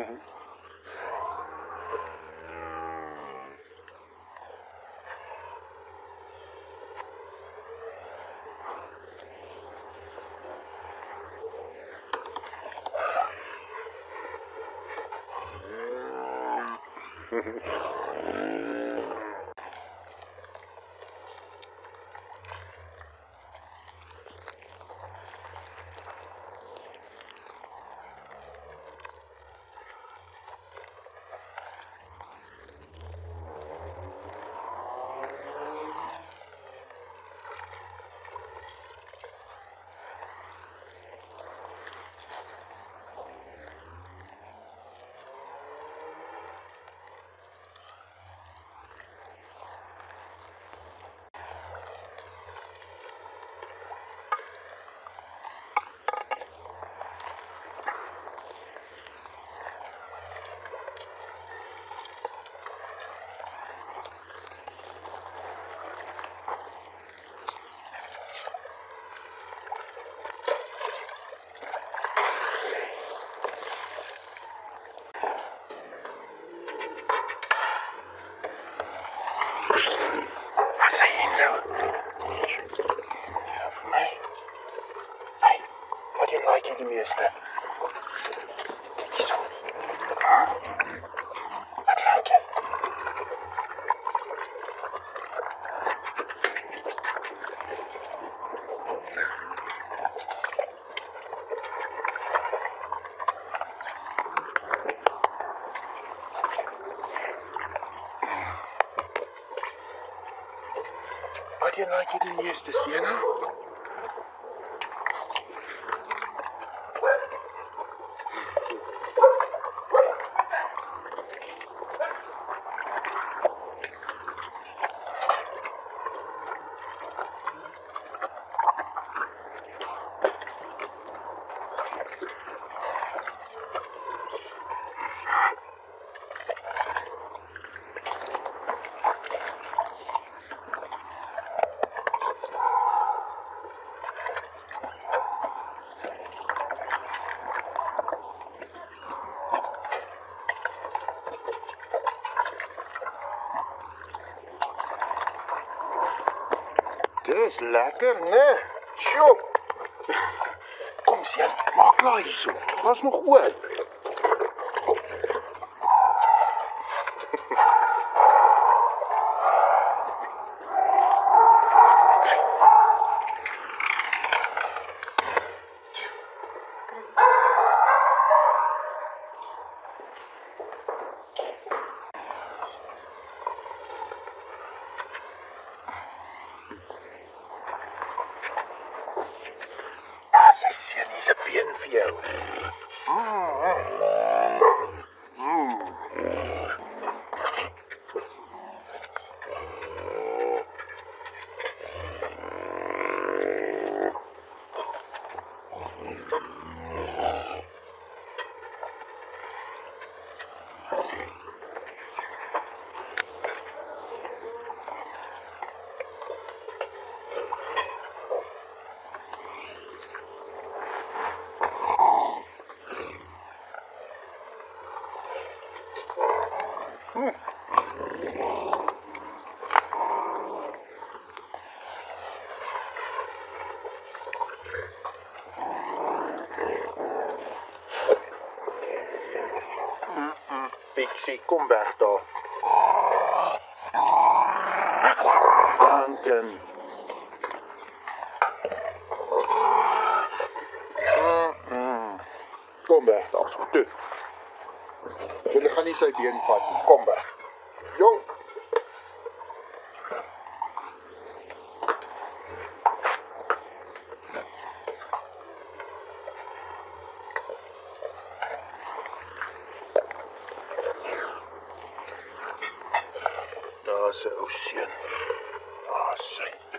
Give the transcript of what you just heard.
Mm-hmm. Marcella. You have me? Hey, I don't like you. Give me a step. Take your Huh? I didn't like it in Eustace, you know? Dis lekker, né? Sjoe. Kom sien, maak klaar hierso. Was nog oor. Sy sien hier's 'n been vir jou. Pixie, Miksi kumberto? Cumberto. Tanken. Mm, mm. tyttö. Jy gaan nie sy been vat nie. Kom weg. Jong. Daar's 'n ou seun. Daar's sy.